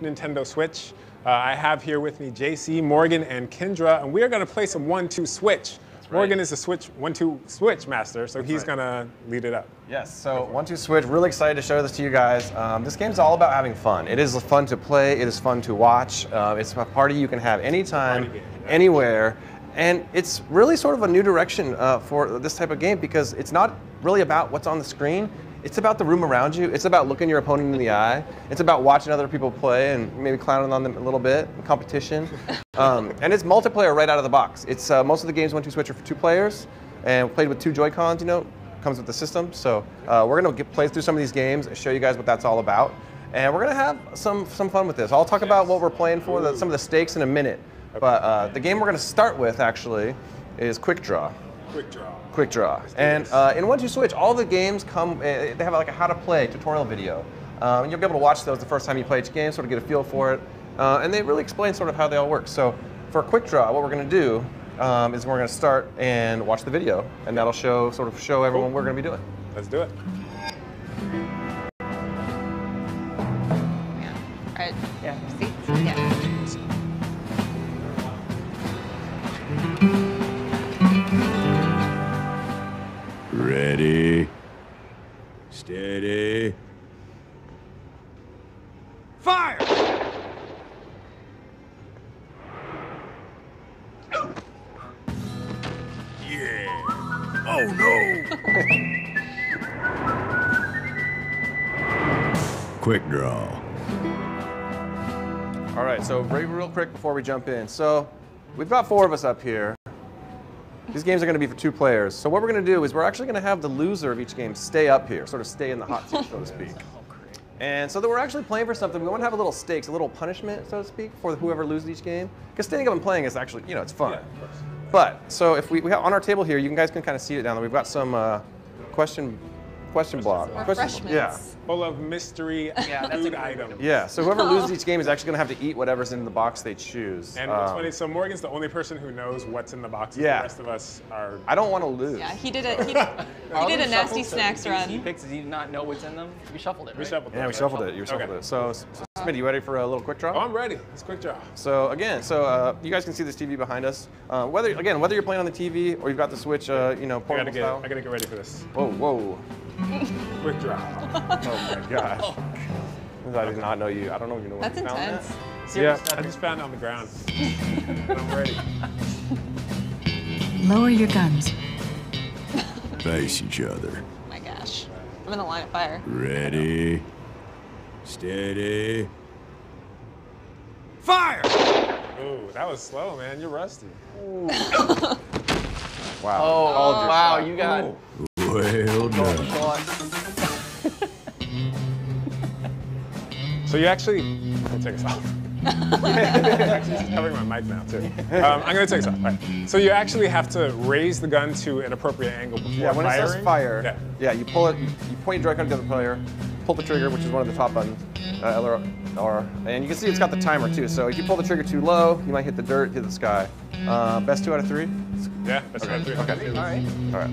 Nintendo Switch. Uh, I have here with me JC, Morgan, and Kendra, and we are going to play some one-two switch. Morgan is a switch one-two switch master, so he's right. going to lead it up. Yes, so One Two Switch, really excited to show this to you guys. Um, this game's all about having fun. It is fun to play, it is fun to watch. Uh, it's a party you can have anytime, game, yeah. anywhere. And it's really sort of a new direction uh, for this type of game because it's not really about what's on the screen. It's about the room around you. It's about looking your opponent in the eye. It's about watching other people play and maybe clowning on them a little bit, competition. Um, and it's multiplayer right out of the box. It's uh, most of the games One Two Switch are for two players, and played with two Joy Cons. You know, comes with the system. So uh, we're gonna get, play through some of these games and show you guys what that's all about. And we're gonna have some some fun with this. I'll talk about what we're playing for, the, some of the stakes in a minute. But uh, the game we're gonna start with actually is Quick Draw. Quick draw. Quick Draw. And uh, in One Two Switch, all the games come. Uh, they have like a how to play tutorial video, um, and you'll be able to watch those the first time you play each game, sort of get a feel for it. Uh, and they really explain sort of how they all work. So for Quick Draw, what we're going to do um, is we're going to start and watch the video, and that'll show sort of show everyone what we're going to be doing. Let's do it. Oh no! Quick draw. All right, so very real quick before we jump in. So we've got four of us up here. These games are going to be for two players. So what we're going to do is we're actually going to have the loser of each game stay up here, sort of stay in the hot seat, so to speak. Oh, and so that we're actually playing for something. We want to have a little stakes, a little punishment, so to speak, for whoever loses each game. Because standing up and playing is actually, you know, it's fun. But so if we, we have on our table here, you guys can kind of see it down there. We've got some uh, question question block. Question- Refreshments. yeah. Full of mystery Yeah, that's a food great items. Yeah. So whoever loses each game is actually going to have to eat whatever's in the box they choose. And what's Um, funny, so Morgan's the only person who knows what's in the boxes. Yeah. The rest of us are. I don't want to lose. Yeah, he did a he, he did a nasty snacks run. He run. picks. He did not know what's in them. We shuffled it. We right? shuffled. Yeah, we shuffled it. You shuffled Okay. it. So, so Smitty, you ready for a little quick draw? Oh, I'm ready. It's quick draw. So again, so uh, you guys can see this TV behind us. Uh, whether again, whether you're playing on the TV or you've got the Switch, uh, you know, I gotta portable get. style. I gotta get ready for this. Whoa, whoa! Quick draw. Oh my gosh! Oh, I did not know you. I don't know if you know what That's you found intense. that. Yeah. I just found it on the ground. I'm ready. Lower your guns. Face each other. Oh my gosh. I'm in the line of fire. Ready. Steady. Fire! Ooh, that was slow, man. You're rusty. Wow. Oh, Called your wow, shot. you got. Ooh. Well done. So you actually. Let me take this off. actually, it's covering my mic now too. Um, I'm gonna take this off. All right. So you actually have to raise the gun to an appropriate angle before Yeah, when firing. it says fire, Yeah. yeah, you pull it, you, you point your Joy-Con to the player, pull the trigger, which is one of the top buttons, uh, L or R, and you can see it's got the timer too. So if you pull the trigger too low, you might hit the dirt, hit the sky. Uh, best two out of three. Yeah. That's Okay, right. okay. All right. All right.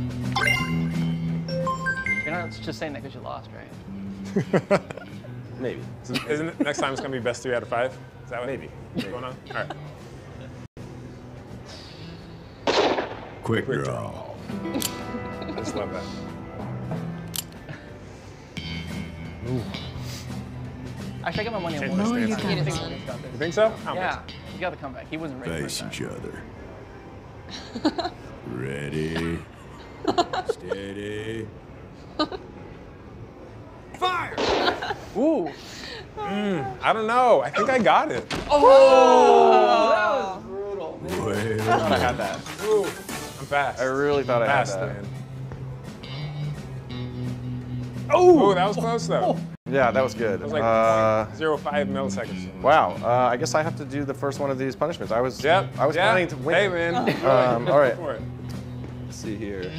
You're not just saying that because you lost, right? Maybe. So isn't it, next time it's gonna be best three out of five? Is that what Maybe. what's going on? All right. Quick draw. I just love that. Actually, I got my money on Change one. my Lower your stance. Think got. You think so? How Yeah, much? you got the comeback. He wasn't ready Face each other. Ready. Steady. Fire! Ooh. I don't know. I think I got it. Oh, that was brutal. Well I had that. Ooh, I'm fast. I really thought I had fast, that. man. Oh, that was close though. Yeah, that was good. It was like uh, 0.05 milliseconds. wow. Uh, I guess I have to do the first one of these punishments. I was. Yep. I was yeah. planning to win. Hey, man. Um, all right. Go for it. Let's see here.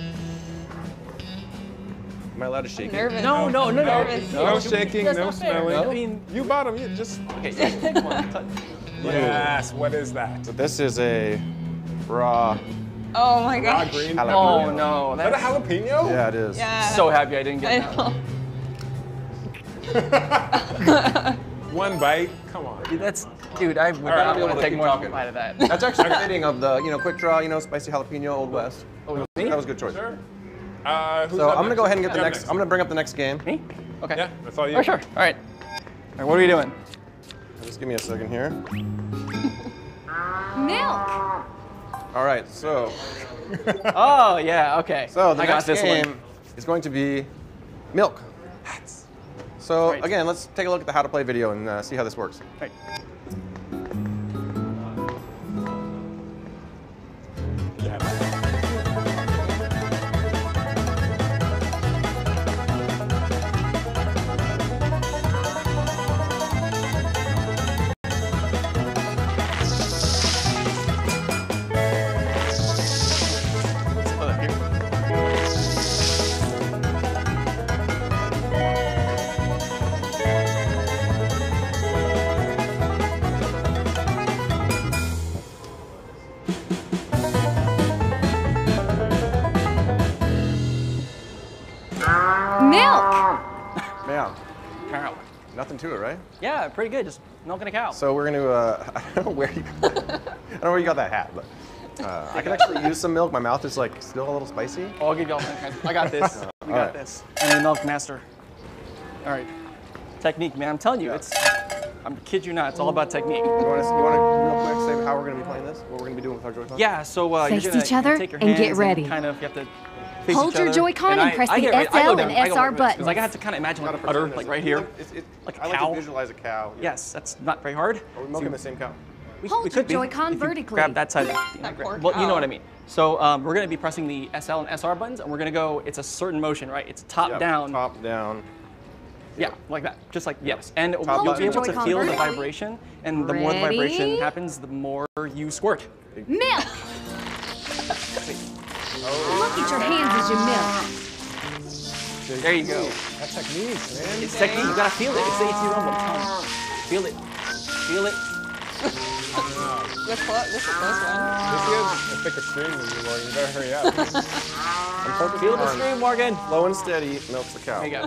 Am I allowed to shake it? Nervous. No, no, no, no. Nervous. No, shaking, That's no not fair. smelling. I mean, You bottom. You just. okay, take take one. Touch. Yes. What is that? So this is a raw. Oh my Raw green. Jalapeno. Oh no, Is that a jalapeno? Yeah, it is. Yeah. so happy I didn't I get that. One bite? Come on. Dude, that's, dude, I would right, not be want able to to take more than talking. bite of that. That's actually fitting of the you know quick draw, you know spicy jalapeno Old West. Oh, that was a good choice. Sure. Uh, So I'm gonna next? go ahead and get the You're next. I'm gonna bring up the next game. Me? Okay. Yeah, that's all you. Oh, sure. All right. All right, what are we doing? Just give me a second here. Milk. All right, so Oh, yeah, okay. so the I got next this game one. is going to be milk. Hats. So Right. again, let's take a look at the how to play video and uh, see how this works. Right. Split Yeah, pretty good. Just milking a cow. So we're gonna. Uh, I don't know where you. I don't know where you got that hat, but uh, I can actually use some milk. My mouth is like still a little spicy. Oh, I'll give y'all some kinds. I got this. We got Alright. this. I'm the milk master. All right. Technique, man. I'm telling you, Yeah. it's. I'm kid you not. It's all about technique. You want to? You want to real quick say how we're gonna be playing this? What we're gonna be doing with our Joy-Con? Yeah. So uh, Face you're gonna each other take your and get hands ready. kind of you have to. Face Hold each your other. Joy-Con and I- press I the I SL and SR like this, 'cause, buttons. Like I have to kind of imagine like Gotta udder, pretend like right here. It's, it's, Like a I like cow. to visualize a cow. Yes, that's not very hard. Are we milking the same cow? We, Hold we your could be. Joy-Con vertically. Grab that side. That poor well, you know what I mean. So um, we're going to be pressing the SL and SR buttons, and we're going to go. It's a certain motion, right? It's top Yep, down. Top down. Yeah, like that. Just like yes. And Top you'll be able to feel the vibration, and the more the vibration happens, the more you squirt. Milk. Look your hands as you milk. There you go. That technique, man. It's technique. You gotta feel it. It's the HD rumble. I'm. Feel it. Feel it. This, clo- this is a close one. This is a thicker stream than you, Morgan. You better hurry up. I'm Feel the on stream, Morgan. low and steady milks the cow. There you go.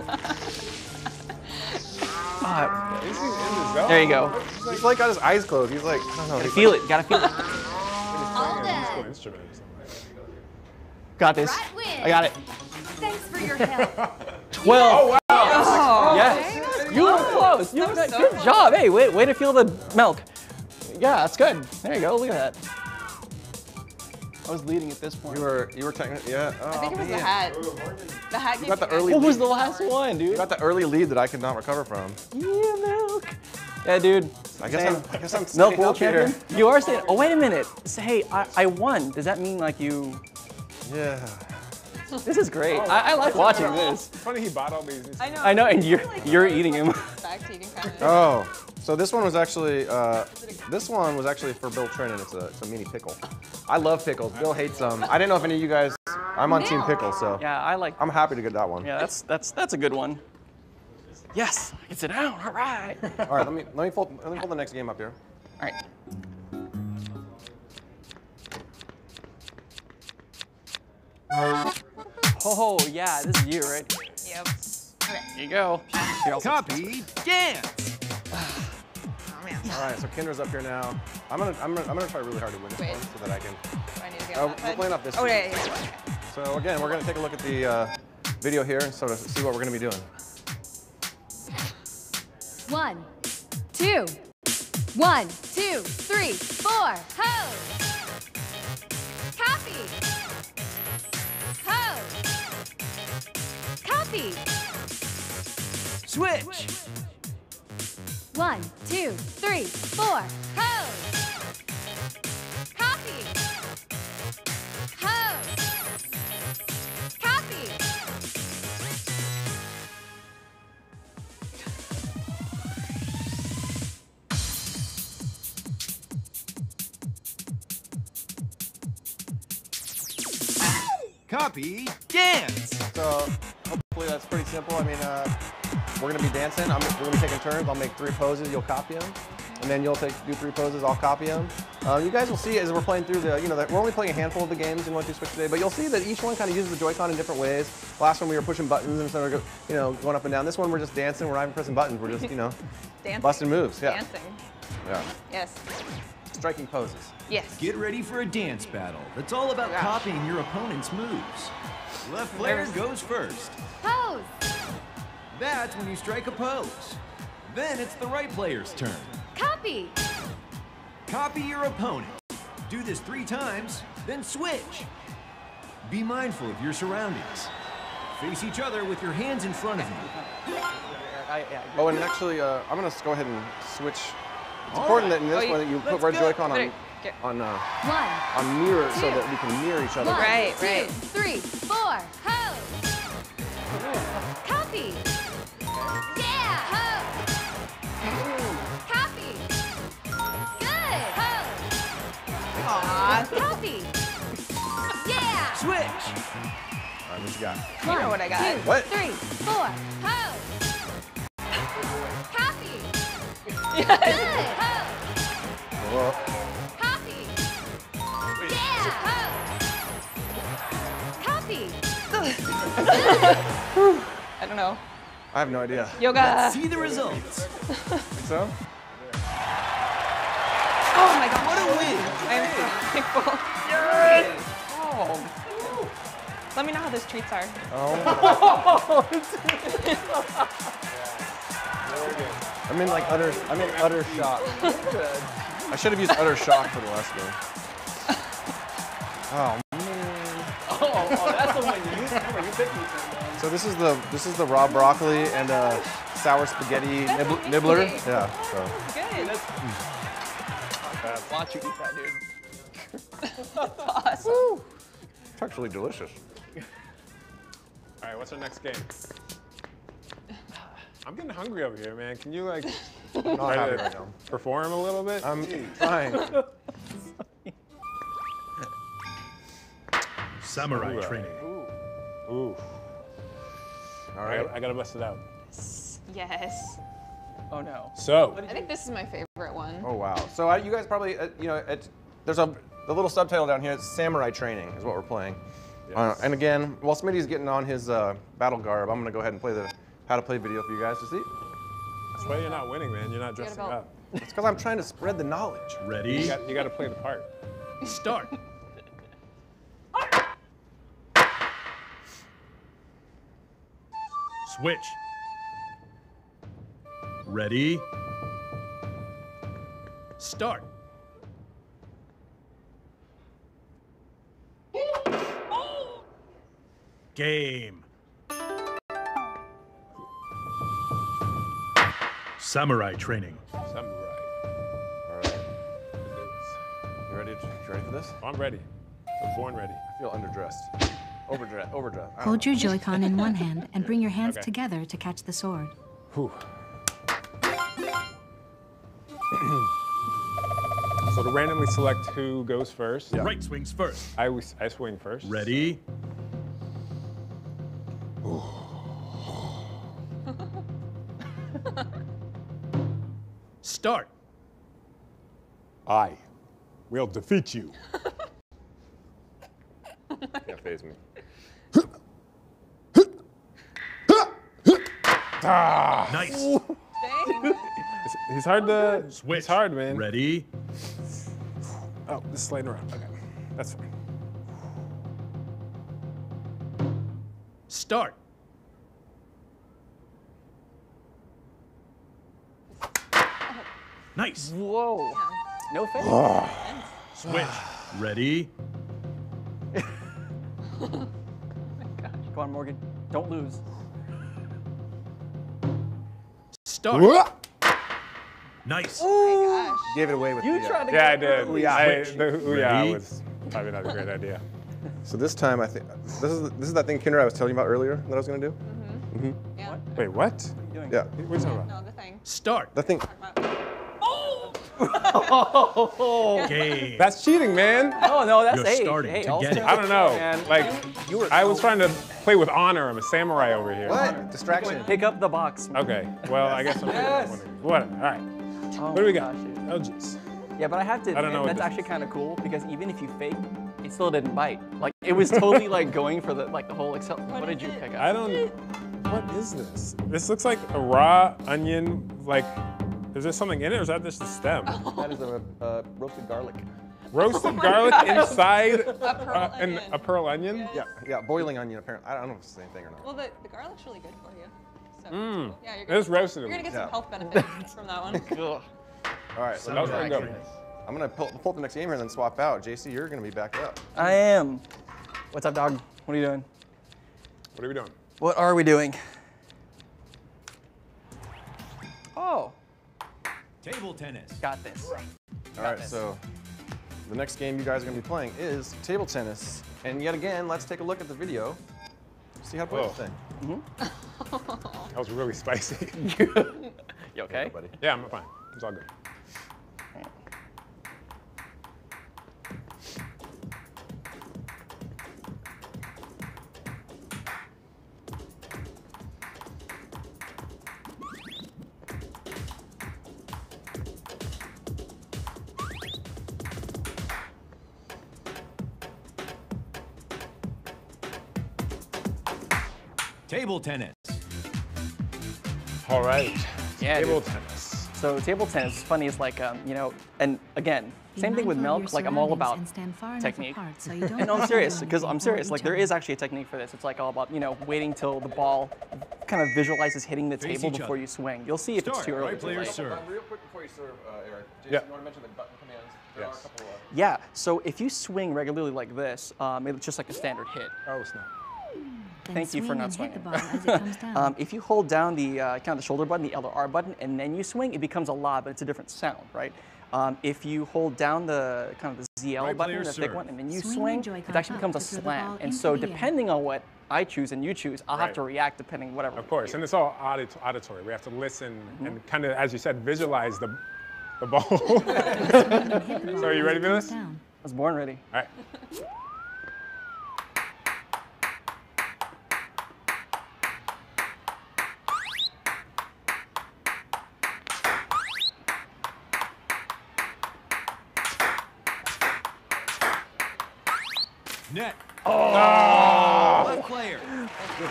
He's in the zone. there you go. He's like got his eyes closed. He's like, I don't know. Gotta he's feel it. Gotta feel it. All Musical done. instrument or something. Got this. Right win. I got it. Thanks for your help. Twelve. Oh, wow. Oh. Yes. You were close. You That were so good close. job. Hey, way, way to feel the milk. Yeah, that's good. There you go. Look at that. I was leading at this point. You were, you were technically, yeah. Oh, I think oh, it was the hat. The hat You got the early what was the last one, dude? You got the early lead that I could not recover from. Yeah, milk. Yeah, dude. I guess Same. I'm, I guess I'm Milk staying world champion. You are saying. Oh wait a minute. Say, hey, I, I won. Does that mean like you? Yeah. This is great. I, I like watching this. It's funny he bought all these. I know. I know, and you're you're eating him. Back to eating. Oh, so this one was actually, uh, this one was actually for Bill Trinen. It's a, it's a mini pickle. I love pickles. Bill hates them. I didn't know if any of you guys, I'm on Team Pickle, so Yeah, I like. I'm happy to get that one. Yeah, that's that's that's a good one. Yes, I can sit down. All right. All right, let me let me fold, let me fold the next game up here. All right. Oh yeah, this is you, right? Yep. Okay. Here you go. Here, Copy dance. Oh man. All right, so Kendra's up here now. I'm gonna I'm gonna, I'm gonna try really hard to win this Wait. one so that I can. Do I need to get Uh, on we're that playing up this Oh, one. yeah, yeah, yeah. So again, we're gonna take a look at the uh, video here and sort of see what we're gonna be doing. One, two, one, two, three, four. Ho! Copy. Ho! Copy. Switch. One, two, three, four. Ho! Copy. Ho! Copy. Copy dance. So hopefully that's pretty simple. I mean, uh, we're gonna be dancing. I'm, we're gonna be taking turns. I'll make three poses. You'll copy them, and then you'll take do three poses. I'll copy them. Uh, you guys will see as we're playing through the, you know, that we're only playing a handful of the games in One Two Switch today, but you'll see that each one kind of uses the Joy-Con in different ways. Last one we were pushing buttons instead of, you know, going up and down. This one we're just dancing. We're not even pressing buttons. We're just, you know, Dancing. busting moves. Yeah. Dancing. Yeah. Yes. Striking poses. Yes. Get ready for a dance battle that's all about Gosh. copying your opponent's moves. Left player Nervous. goes first. Pose. That's when you strike a pose. Then it's the right player's turn. Copy. Copy your opponent. Do this three times, then switch. Be mindful of your surroundings. Face each other with your hands in front of you. Oh, and actually, uh, I'm gonna go ahead and switch. It's All important right. that in this Oh, you- one that you put let's red go. Joy-Con Better on get- on uh, One. on mirror so that we can mirror each other. One, Right, two, right. three, four. Pose. Copy. Yeah. Pose. Copy. Good. Pose. Aw. Copy. Yeah. Switch. All right, what you got? You know what I got. Two, What? Three, four. Pose. Copy. Good. Copy. Yeah. Copy. I don't know. I have no idea. Yoga. See the results. So? Oh my god, what a win! I'm so thankful. Yes! Oh. Let me know how those treats are. Oh. I'm in like utter. I'm in utter shock. I should have used utter shock for the last game. Oh man. Oh, oh, that's the one you used. Remember, you picked me. So this is the this is the raw broccoli and uh, sour spaghetti nibble, nibbler. Yeah. So Good. Watch you eat that, dude. Awesome. it's actually delicious. All right, what's our next game? I'm getting hungry over here, man. Can you like Not try to right now. perform a little bit? I'm trying. Samurai Ooh, uh, training. Ooh, All I gotta, I gotta bust it out. Yes. Oh no. So, I think this is my favorite one. Oh wow. So I, you guys probably uh, you know it, there's a the little subtitle down here. It's samurai training is what we're playing. Uh, and again, while Smitty's getting on his uh, battle garb, I'm gonna go ahead and play the how to play video for you guys to see. that's why you're not winning, man. You're not dressing belt. up. It's because I'm trying to spread the knowledge. You Ready? got, you got to play the part. Start. Switch. Ready? Start. Game. Samurai training. Samurai. All right. You ready? To, you ready for this? I'm ready. I'm born ready. I feel underdressed. Overdressed. Overdressed. I don't Hold your Joy-Con in one hand and bring your hands Okay. together to catch the sword. Whew. so to randomly select who goes first, Right swings first. I, I swing first. Ready? Start. I will defeat you. Can't phase me. Nice. Dang. It's- He's hard to. Switch. It's hard, man. Ready? Oh, this is sliding around. Okay, that's fine. Start. Nice. Whoa. No face. Switch. Ready? Come on, Morgan. Don't lose. Start. Nice. Oh my gosh. Gave it away with You the, uh, tried to Yeah, I go did. early. I, Switch. the ooh, Ready? yeah was probably not a great idea. So this time I think this is this is that thing Kendra I was telling you about earlier that I was gonna do. Mm-hmm. Mm -hmm. Yeah. What? Wait, what? What are you doing? Yeah. What are you talking about? No, the thing. Start. The thing. Game. That's cheating, man. Oh no, that's You're hey, starting hey, to get it. I don't know. Man. Like, you were. I was trying to play with honor. I'm a samurai over here. What? Distraction. Pick up the box. Okay. Well, I guess I'm. Yes. What? All right. Oh What do we got? gosh. Oh, jeez. Yeah, but I have to I don't admit, know that's actually kind of cool because even if you fake, it still didn't bite. Like it was totally like going for the like the whole Excel. What, did you pick up? I don't. What is this? This looks like a raw onion. Like, is there something in it, or is that just the stem? That is a uh, roasted garlic. Roasted garlic inside A pearl uh, an- onion. a pearl onion. Yeah, yeah, boiling onion apparently. I don't know if it's the same thing or not. Well, the, the garlic's really good for you. So, Mm. yeah, you're gonna, is roasted. you're gonna get Yeah. some health benefits from that one. All right, So let me- that was pretty good. I'm gonna pull, pull up the next game here and then swap out. JC, you're gonna be back up. I am. What's up, dog? What are you doing? What are we doing? What are we doing? Oh, Table tennis. got this. All right, this. so the next game you guys are gonna be playing is table tennis. And yet again, let's take a look at the video. See how to play Whoa. this thing. Mm-hmm. That was really spicy. You okay? buddy. yeah, I'm fine. It's all good. Table tennis. All right. Yeah, Table dude. tennis. So table tennis is funny. Is like um, you know, and again, same thing with mindful milk. Like I'm all surroundings about and stand far enough technique. apart so you don't And no, I'm serious because I'm serious. Like each there other. is actually a technique for this. It's like all about you know waiting till the ball kind of visualizes hitting the Face table before other. you swing. You'll see if it's too early. Right or too player late. serve. real quick before you serve, uh, Eric. Jason, Yeah. you want to mention the button commands? There Yes. are a couple of Yeah. So if you swing regularly like this, um, it's just like a standard hit. Oh snap. Then Thank you for not and hit the swinging. ball as it comes down. Um, if you hold down the uh, kind of the shoulder button, the L or R button, and then you swing, it becomes a la, but it's a different sound, right? Um, if you hold down the kind of the ZL Right button, player the thick serve. one, and then you Swing swing, it actually becomes a to throw the slam. And so depending on what I choose and you choose, I'll have to react depending whatever. Of course, and it's all audit- auditory. We have to listen Mm-hmm. and kind of, as you said, visualize the, the ball. Swing and hit the ball So are you ready for this? I was born ready. all right. Net. Oh. Left player.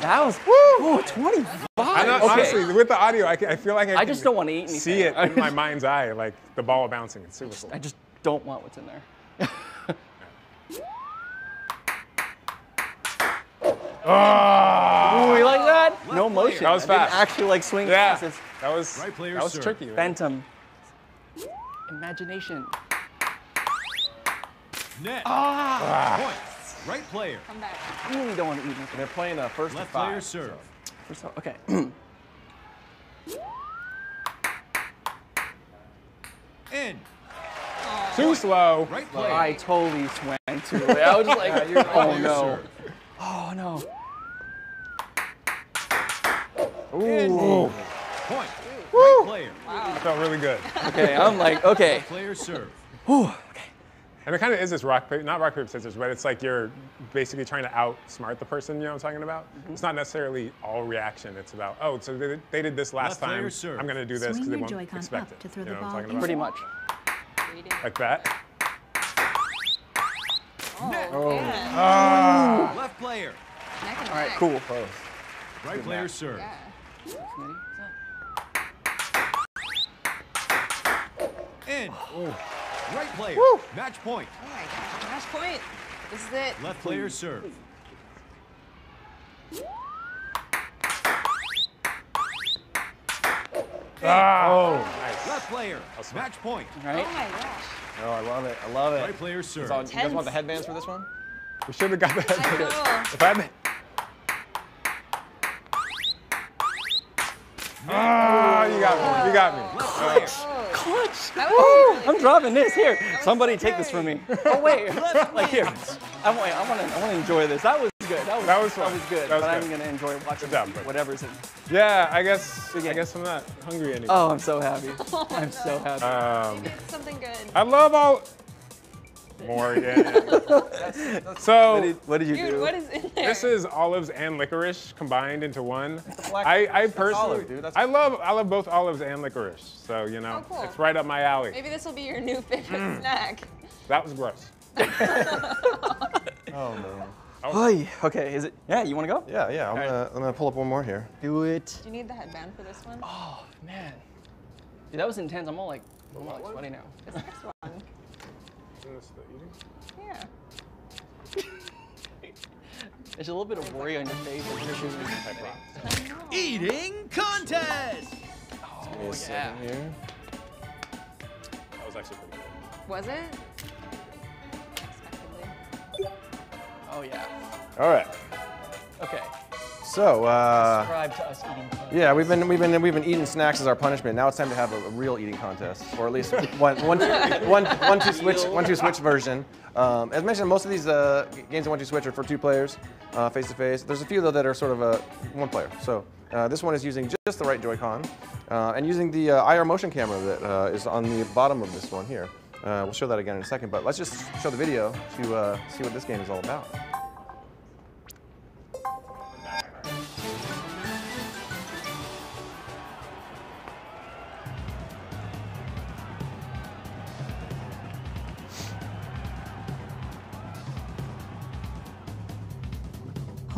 That was woo, 25. I know, okay. honestly, with the audio, I, can, I feel like I, I just don't want to eat anything. see it in my mind's eye, like the ball bouncing. It's super cool. I just don't want what's in there. Ooh, you like that? no Left player. motion. That was I didn't fast. actually like swing Yeah, fast. It's that was Right player that was serve. tricky. man. phantom. Imagination. Net. Ah. Point. Right player. Come back. Really don't want to eat anything. They're playing a first Left to five. player serve. First of- Okay. In. Oh. Too slow. Right player. I totally swam too. late. I was just like, oh player no. serve. Oh no. In. Point. Right player. I felt really good. Okay, I'm like, okay. Player serve. And it kind of is this rock, paper, not rock, paper, scissors, but it's like you're basically trying to outsmart the person, you know what I'm talking about? Mm-hmm. It's not necessarily all reaction. It's about, oh, so they, they did this last Left time. I'm going to do this because they your won't Joy-Con expect it. to throw you the know what I'm ball about? Pretty much. Like that. Oh, yeah. Left player. All right, neck. cool. Right player serve. Yeah. In. Right player. Match point. Oh my gosh. Match point. This is it. Left player serve. Oh, nice. Left player. A match point. Right? Oh my gosh. Oh, I love it. I love it. Right player serve. So, you guys want the headbands for this one? We should have got that. I know. If I had Ah, you got me. You got me. Left. Clutch. That really I'm dropping this here. Somebody take this from me. Oh wait, like here. I want, I want to, I want to enjoy this. That was good. That was, That was fun. That was good. That was but good. I'm gonna enjoy watching Good job, whatever's in. Yeah, I guess. I guess I'm not hungry anymore. Oh, I'm so happy. I'm so happy. Um, something good. I love all. More. Yeah. yeah. so What did you Dude, do? what is in there? this is olives and licorice combined into one. black- I, I that's personally, olive, dude. That's- I love I love both olives and licorice. So you know, Oh, cool. it's right up my alley. Maybe this will be your new favorite mm. snack. That was gross. Oh man. Oh. Oy, okay, is it? Yeah, you want to go? Yeah, yeah. I'm right. gonna, I'm gonna pull up one more here. Do it. Do you need the headband for this one? Oh man, dude, that was intense. I'm all like, I'm all like sweaty now. This next one. Isn't this the eating? Yeah. There's a little bit of worry on your face. as you're doing this. Eating contest. Oh, me a yeah. second here. That was actually pretty good. Was it? Unexpectedly. Oh yeah. All right. Okay. So, uh, Subscribe to us eating. Contest. yeah, we've been we've been we've been eating snacks as our punishment. Now it's time to have a, a real eating contest, or at least one one one one two switch one two switch version. Um, as mentioned, most of these uh, games of one two switch are for two players, uh, face to face. There's a few though that are sort of a one player. So uh, this one is using just the right Joy-Con uh, and using the uh, IR motion camera that uh, is on the bottom of this one here. Uh, we'll show that again in a second, but let's just show the video to uh, see what this game is all about.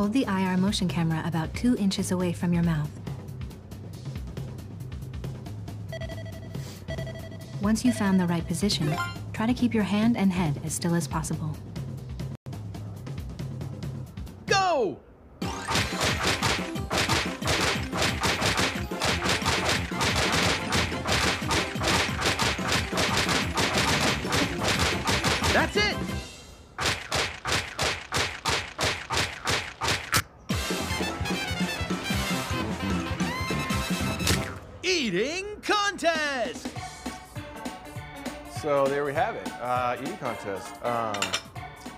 Hold the IR motion camera about two inches away from your mouth. Once you've found the right position, try to keep your hand and head as still as possible. Eating contest. Um,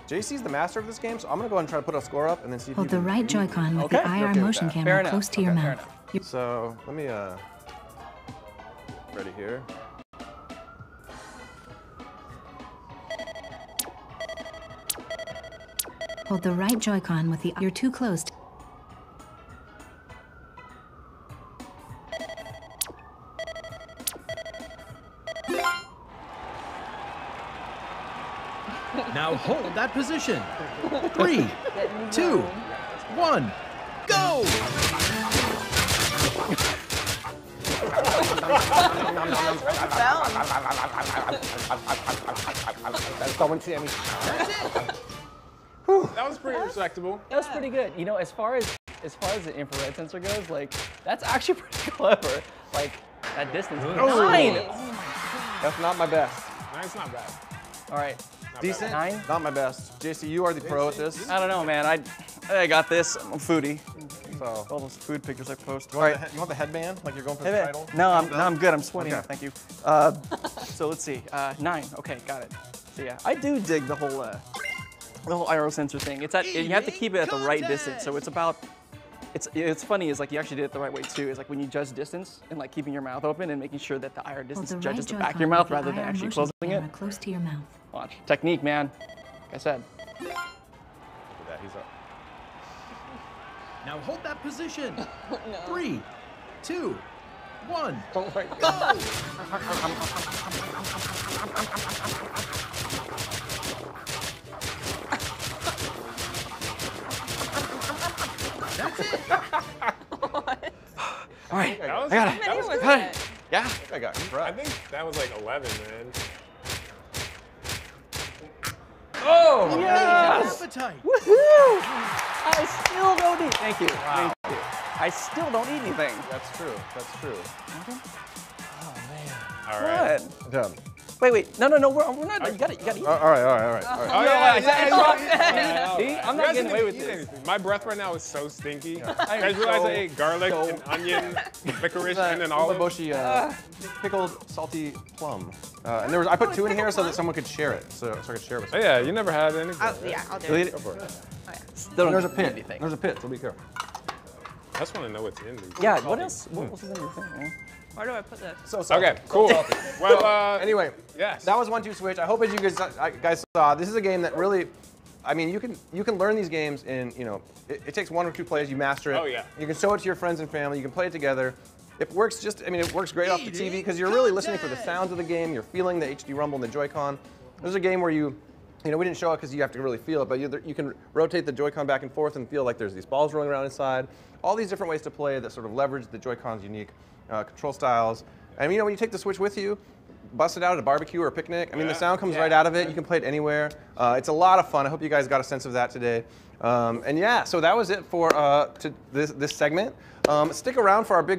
JC's the master of this game, so I'm gonna go ahead and try to put a score up and then see if Hold you the right Joy-Con with Okay. the IR okay motion camera Fair enough. close to your Okay, fair mouth. enough. So let me uh, ready here. Hold the right Joy-Con with the you're too close. to- that position. Three, two, one, go! That was pretty respectable. That was pretty good. You know, as far as as far as the infrared sensor goes, like that's actually pretty clever. Like that distance. Oh. Nine. That's not my best. Nine's not bad. All right. Not Decent, Nine? not my best. JC, you are the pro at this. I don't know, man. I I got this. I'm a foodie. So, All those food pictures I post. you want, right. the, you want the headband? Like you're going for the Hey, title? No, I'm, no, I'm good. I'm sweating. Okay. Thank you. Uh, so let's see. Uh, nine. Okay, got it. So yeah, I do dig the whole uh, the whole IR sensor thing. It's at, you have to keep it at the right distance. So it's about. It's it's funny is like you actually did it the right way too. Is like when you judge distance and like keeping your mouth open and making sure that the IR Hold distance the right judges the back of your mouth rather than actually closing it. close to your mouth. Watch technique, man. Like I said. Look at that, he's up. Now hold that position. Three, two, one, Oh go! That's it. All right. That I got it. That was was good. Got it? it. Yeah. I got I think that was like 11, man. Oh yes. Appetite. Woohoo! I still don't eat. Thank you. Thank you. I still don't eat anything. That's true. That's true. Okay. Oh man. All right. What? Done. Wait, wait. No, no, no. We're, we're not. You got to You got to eat. All right, all right, all right. All right. Oh, yeah, yeah, yeah, See. I'm not getting away with this. anything. My breath right now is so stinky. I You am guys realize so- I ate garlic so- and onion, licorice, and then olive? Umeboshi uh, pickled salty plum. Uh, and there was I put two in here so that someone could share it, so, so I could share with Oh, yeah, you never had anything. I'll, yeah, I'll do You'll it. it? Go for it. Still don't There's a pit. anything. There's a pit, so be careful. I just want to know what's in these. Yeah. What else? What else is in your thing, man? Where do I put this? So salty. Okay, cool. Well, uh, Anyway, Yes. that was one two switch. I hope as you guys, uh, guys saw, this is a game that really, I mean, you can you can learn these games in you know, it, it takes one or two plays. You master it. Oh, yeah. You can show it to your friends and family. You can play it together. It works just, I mean, it works great off the TV because you're really listening for the sounds of the game. You're feeling the HD rumble and the Joy-Con. There's a game where you, you know, we didn't show it because you have to really feel it, but you, you can rotate the Joy-Con back and forth and feel like there's these balls rolling around inside. All these different ways to play that sort of leverage the Joy-Con's unique uh, control styles. And you know, when you take the Switch with you, bust it out at a barbecue or a picnic. I mean, the sound comes right out of it. You can play it anywhere. Uh, it's a lot of fun. I hope you guys got a sense of that today. Um, and yeah, so that was it for uh, to this, this segment. Um, stick around for our big